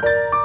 you